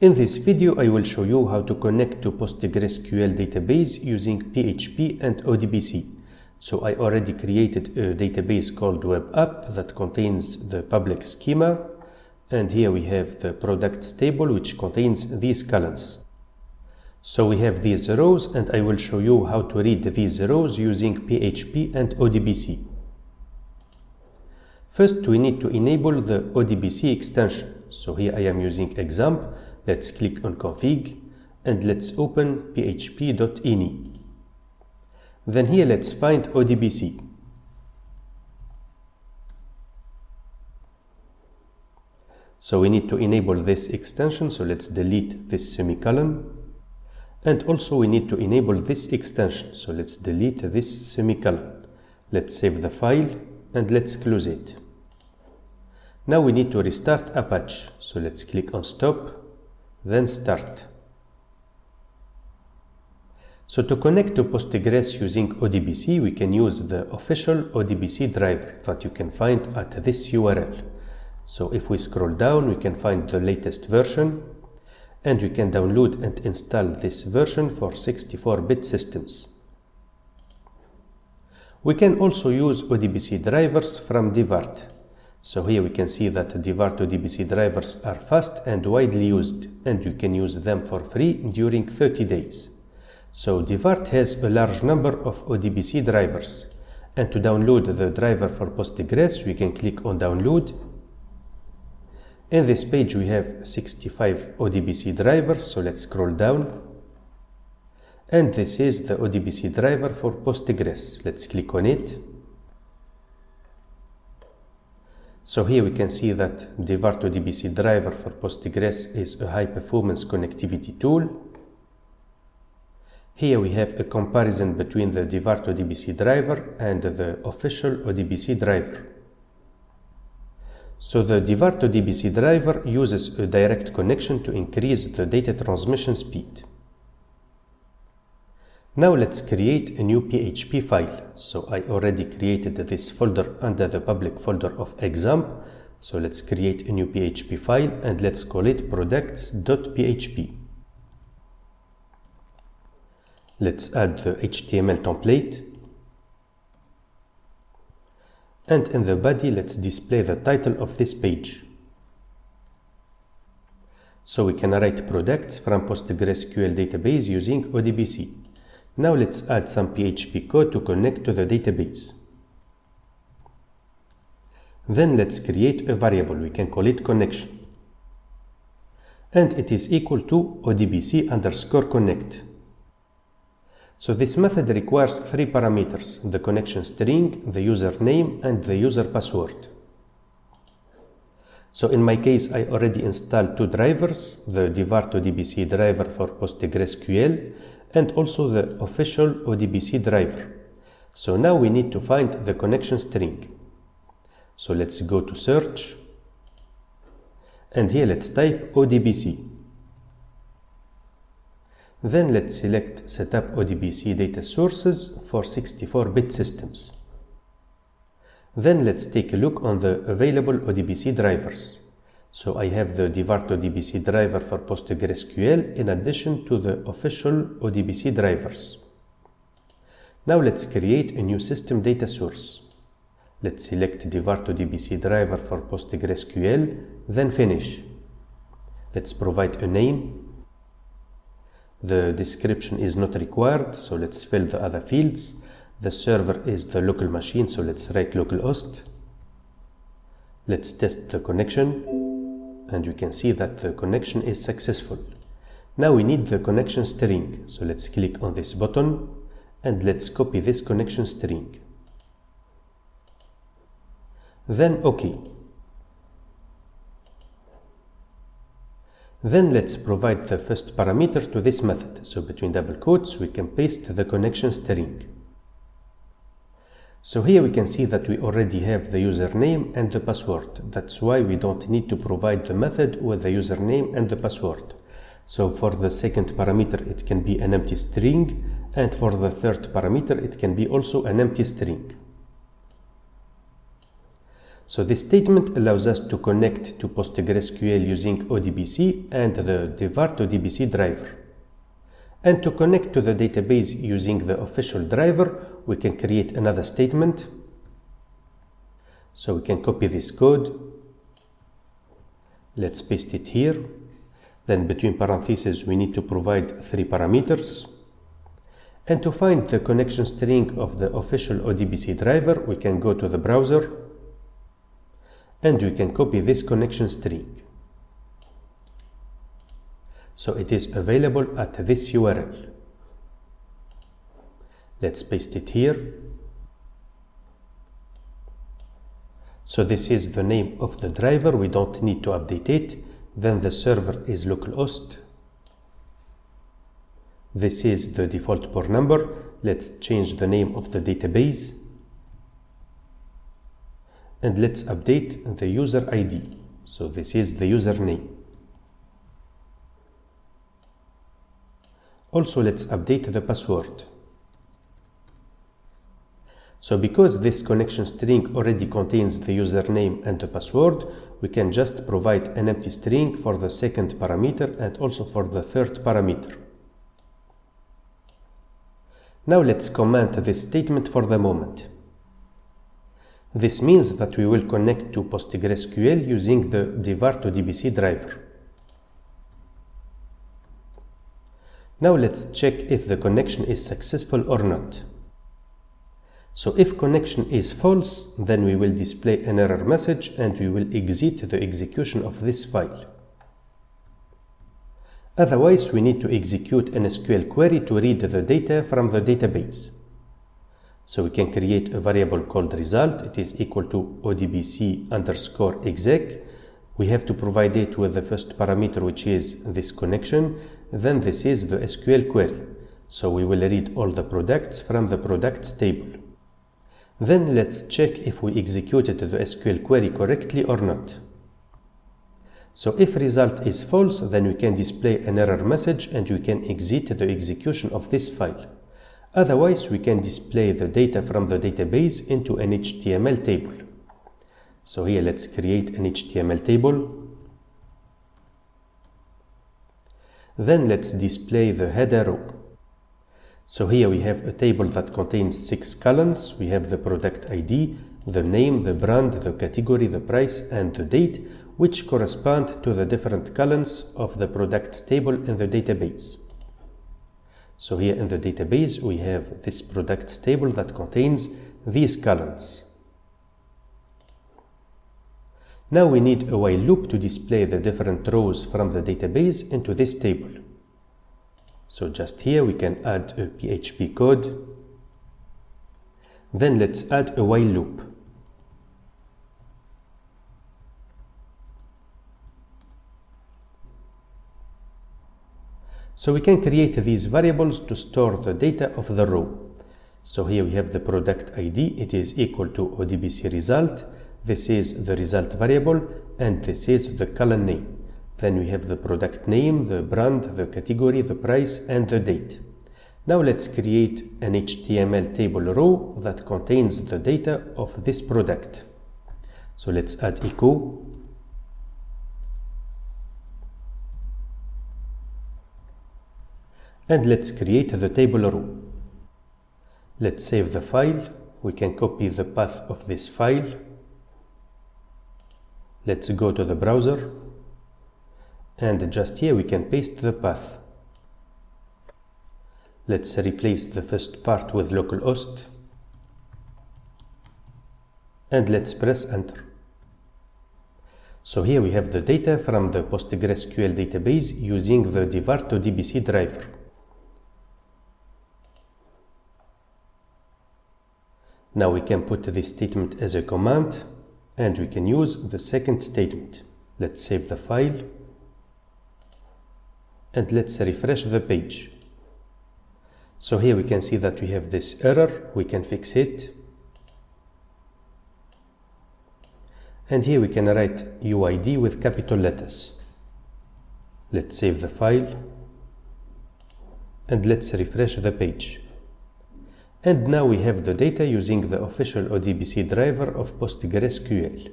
In this video, I will show you how to connect to PostgreSQL database using PHP and ODBC. So I already created a database called Web App that contains the public schema. And here we have the products table, which contains these columns. So we have these rows, and I will show you how to read these rows using PHP and ODBC. First, we need to enable the ODBC extension. So here I am using XAMPP. Let's click on config and let's open php.ini. Then here let's find ODBC. So we need to enable this extension. So let's delete this semicolon. And also we need to enable this extension. So let's delete this semicolon. Let's save the file and let's close it. Now we need to restart Apache. So let's click on stop, then start. So to connect to Postgres using ODBC, we can use the official ODBC driver that you can find at this URL. So if we scroll down, we can find the latest version and we can download and install this version for 64-bit systems. We can also use ODBC drivers from Devart. So here we can see that Devart ODBC drivers are fast and widely used and you can use them for free during 30 days. So Devart has a large number of ODBC drivers and to download the driver for Postgres we can click on download. In this page we have 65 ODBC drivers so let's scroll down and this is the ODBC driver for Postgres. Let's click on it. So here we can see that Devart ODBC driver for Postgres is a high performance connectivity tool. Here we have a comparison between the Devart ODBC driver and the official ODBC driver. So the Devart ODBC driver uses a direct connection to increase the data transmission speed. Now let's create a new PHP file. So I already created this folder under the public folder of XAMPP. So let's create a new PHP file and let's call it products.php. Let's add the HTML template. And in the body, let's display the title of this page. So we can write products from PostgreSQL database using ODBC. Now let's add some PHP code to connect to the database. Then let's create a variable, we can call it connection. And it is equal to odbc underscore connect. So this method requires three parameters, the connection string, the username, and the user password. So in my case, I already installed two drivers, the Devart ODBC driver for PostgreSQL and also the official ODBC driver. So now we need to find the connection string. So let's go to search and here let's type ODBC. Then let's select setup ODBC data sources for 64-bit systems. Then let's take a look on the available ODBC drivers. So I have the Devart ODBC driver for PostgreSQL in addition to the official ODBC drivers. Now let's create a new system data source. Let's select Devart ODBC driver for PostgreSQL, then finish. Let's provide a name. The description is not required, so let's fill the other fields. The server is the local machine, so let's write localhost. Let's test the connection and you can see that the connection is successful. Now we need the connection string, so let's click on this button and let's copy this connection string. Then OK. Then let's provide the first parameter to this method. So between double quotes, we can paste the connection string. So here we can see that we already have the username and the password. That's why we don't need to provide the method with the username and the password. So for the second parameter, it can be an empty string. And for the third parameter, it can be also an empty string. So this statement allows us to connect to PostgreSQL using ODBC and the Devart ODBC driver. And to connect to the database using the official driver, we can create another statement. So we can copy this code. Let's paste it here. Then between parentheses, we need to provide three parameters. And to find the connection string of the official ODBC driver, we can go to the browser and we can copy this connection string. So it is available at this URL. Let's paste it here. So this is the name of the driver. We don't need to update it. Then the server is localhost. This is the default port number. Let's change the name of the database. And let's update the user ID. So this is the username. Also, let's update the password. So because this connection string already contains the username and the password, we can just provide an empty string for the second parameter and also for the third parameter. Now let's comment this statement for the moment. This means that we will connect to PostgreSQL using the Devart ODBC driver. Now let's check if the connection is successful or not. So if connection is false, then we will display an error message and we will exit the execution of this file. Otherwise, we need to execute an SQL query to read the data from the database. So we can create a variable called result. It is equal to odbc underscore exec. We have to provide it with the first parameter, which is this connection. Then this is the SQL query. So we will read all the products from the products table. Then let's check if we executed the SQL query correctly or not. So if result is false, then we can display an error message and we can exit the execution of this file. Otherwise, we can display the data from the database into an HTML table. So here let's create an HTML table. Then let's display the header row. So here we have a table that contains six columns. We have the product ID, the name, the brand, the category, the price, and the date, which correspond to the different columns of the products table in the database. So here in the database, we have this products table that contains these columns. Now we need a while loop to display the different rows from the database into this table. So just here we can add a PHP code. Then let's add a while loop. So we can create these variables to store the data of the row. So here we have the product ID. It is equal to ODBC result. This is the result variable and this is the column name. Then we have the product name, the brand, the category, the price, and the date. Now let's create an HTML table row that contains the data of this product. So let's add echo. And let's create the table row. Let's save the file. We can copy the path of this file. Let's go to the browser and just here we can paste the path. Let's replace the first part with localhost and let's press enter. So here we have the data from the PostgreSQL database using the Devart ODBC driver. Now we can put this statement as a command and we can use the second statement. Let's save the file and let's refresh the page. So here we can see that we have this error, we can fix it. And here we can write UID with capital letters. Let's save the file and let's refresh the page. And now we have the data using the official ODBC driver of PostgreSQL.